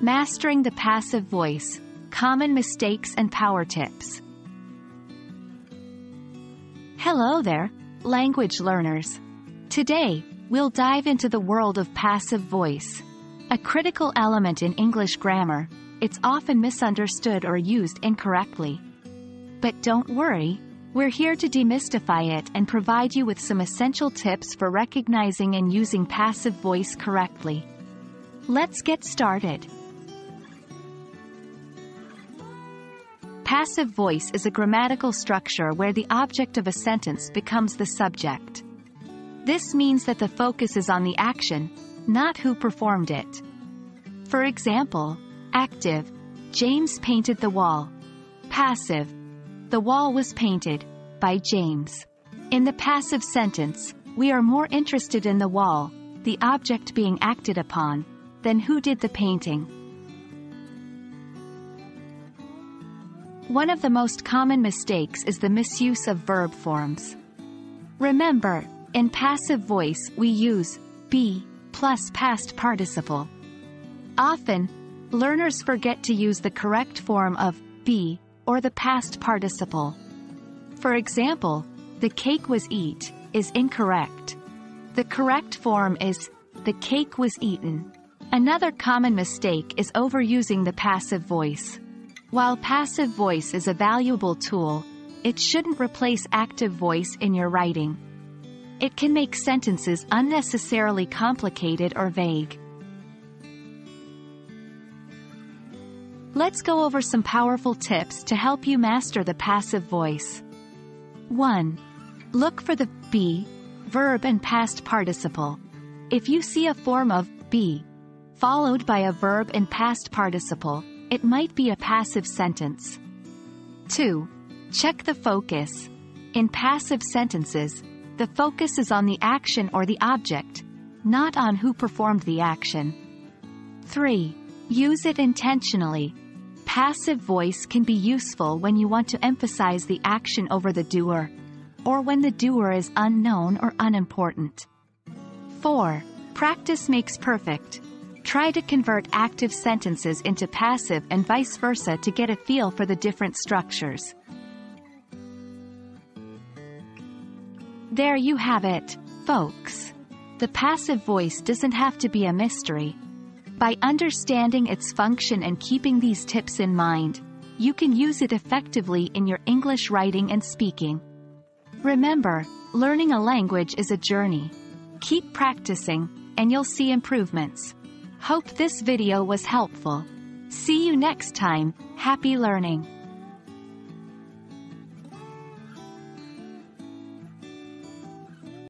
Mastering the passive voice, common mistakes and power tips. Hello there, language learners. Today, we'll dive into the world of passive voice. A critical element in English grammar, it's often misunderstood or used incorrectly. But don't worry, we're here to demystify it and provide you with some essential tips for recognizing and using passive voice correctly. Let's get started. Passive voice is a grammatical structure where the object of a sentence becomes the subject. This means that the focus is on the action, not who performed it. For example, active, James painted the wall. Passive, the wall was painted, by James. In the passive sentence, we are more interested in the wall, the object being acted upon, than who did the painting. One of the most common mistakes is the misuse of verb forms. Remember, in passive voice we use be plus past participle. Often, learners forget to use the correct form of be or the past participle. For example, the cake was eat is incorrect. The correct form is the cake was eaten. Another common mistake is overusing the passive voice. While passive voice is a valuable tool, it shouldn't replace active voice in your writing. It can make sentences unnecessarily complicated or vague. Let's go over some powerful tips to help you master the passive voice. 1. Look for the be, verb and past participle. If you see a form of be, followed by a verb in past participle, it might be a passive sentence. 2. Check the focus. In passive sentences, the focus is on the action or the object, not on who performed the action. 3. Use it intentionally. Passive voice can be useful when you want to emphasize the action over the doer, or when the doer is unknown or unimportant. 4. Practice makes perfect. Try to convert active sentences into passive and vice versa to get a feel for the different structures. There you have it, folks. The passive voice doesn't have to be a mystery. By understanding its function and keeping these tips in mind, you can use it effectively in your English writing and speaking. Remember, learning a language is a journey. Keep practicing, and you'll see improvements. Hope this video was helpful. See you next time, happy learning!